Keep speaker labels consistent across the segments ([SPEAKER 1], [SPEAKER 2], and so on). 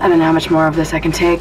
[SPEAKER 1] I don't know how much more of this I can take.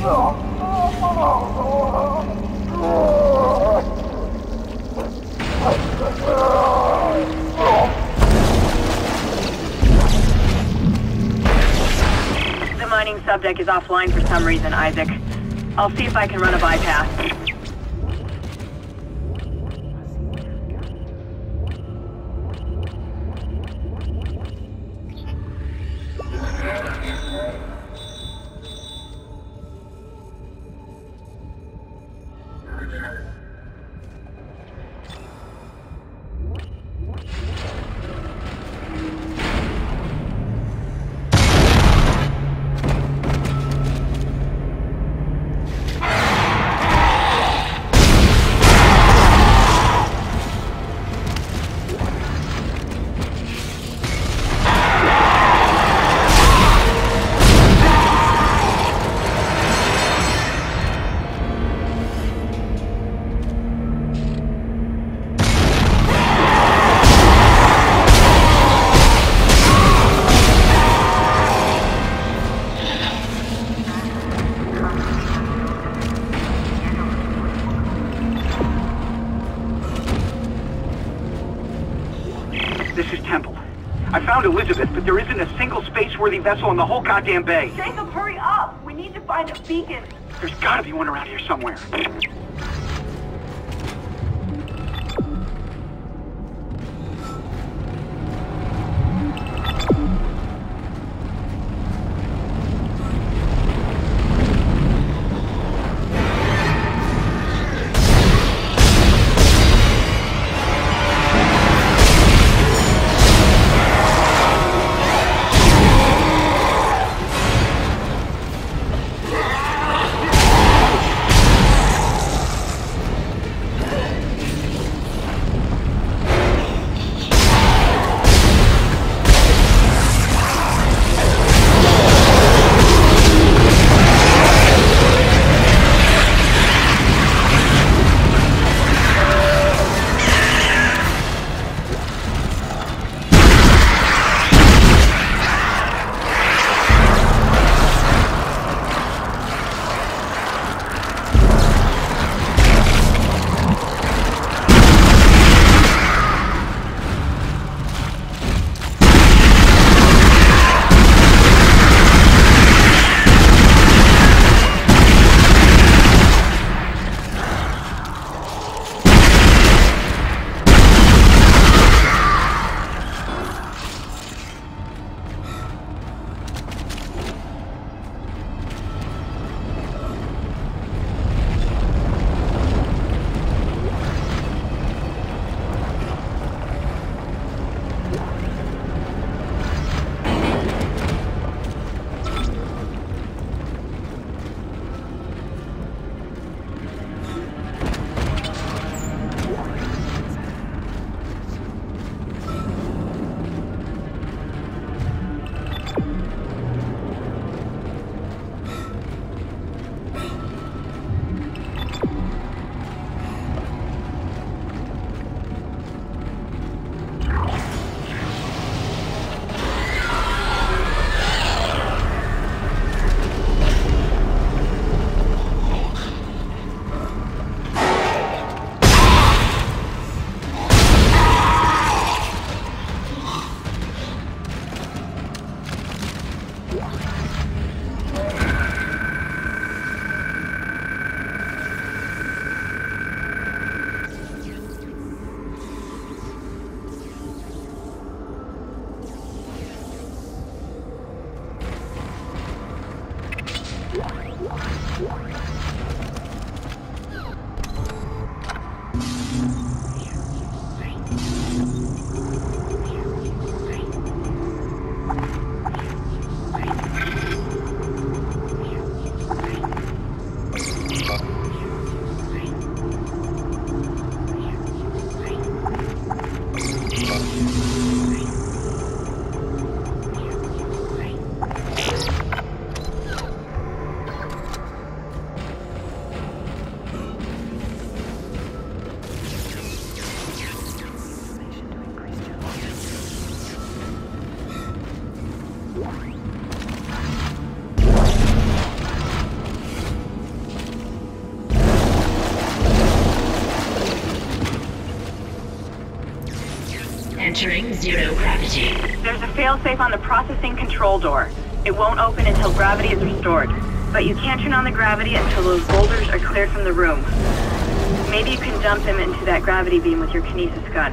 [SPEAKER 1] The mining subdeck is offline for some reason, Isaac. I'll see if I can run a bypass.
[SPEAKER 2] I found Elizabeth, but there isn't a single space-worthy vessel in the whole goddamn bay.
[SPEAKER 1] Jacob, hurry up! We need to find a beacon.
[SPEAKER 2] There's gotta be one around here somewhere.
[SPEAKER 3] Entering zero gravity.
[SPEAKER 1] There's a failsafe on the processing control door. It won't open until gravity is restored. But you can't turn on the gravity until those boulders are cleared from the room. Maybe you can dump them into that gravity beam with your kinesis gun.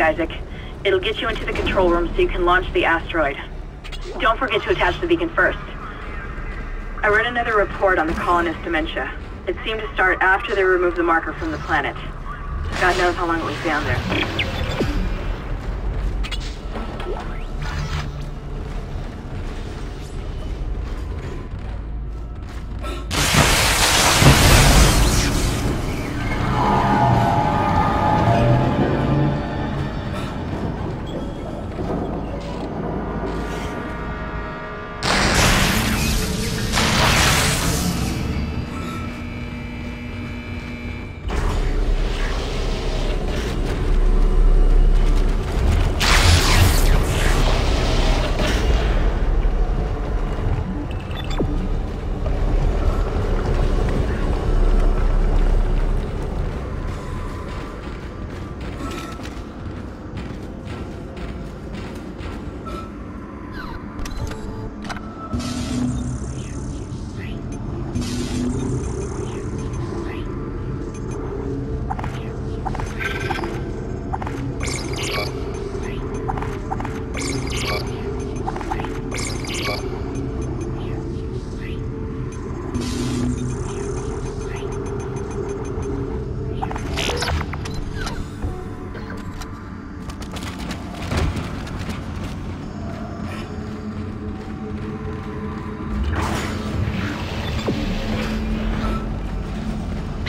[SPEAKER 1] Isaac. It'll get you into the control room so you can launch the asteroid. Don't forget to attach the beacon first. I read another report on the colonist dementia. It seemed to start after they removed the marker from the planet. God knows how long it was down there.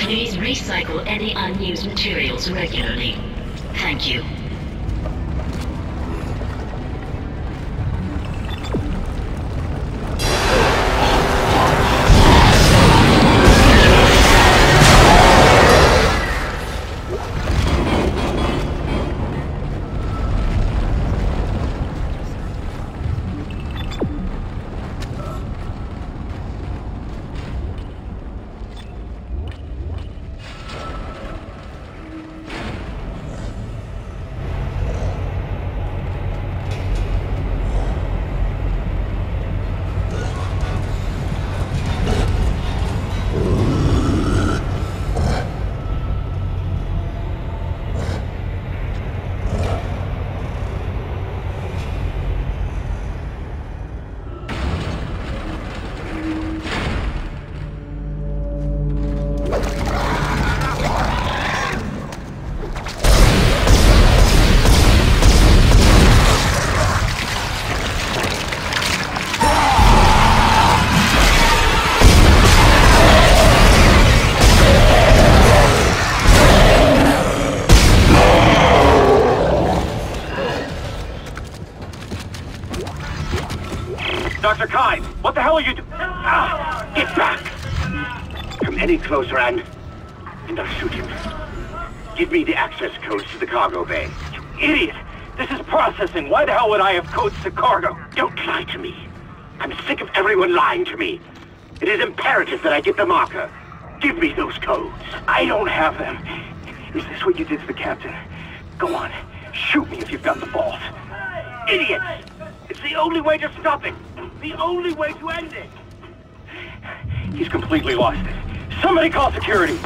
[SPEAKER 3] Please recycle any unused materials regularly. Thank you.
[SPEAKER 2] Any closer and... and I'll shoot him. Give me the access codes to the cargo bay. You idiot! This is processing. Why the hell would I have codes to cargo? Don't lie to me. I'm sick of everyone lying to me. It is imperative that I get the marker. Give me those codes. I don't have them. Is this what you did to the captain? Go on. Shoot me if you've got the balls. Idiots! It's the only way to stop it. The only way to end it. He's completely lost it. Somebody call security.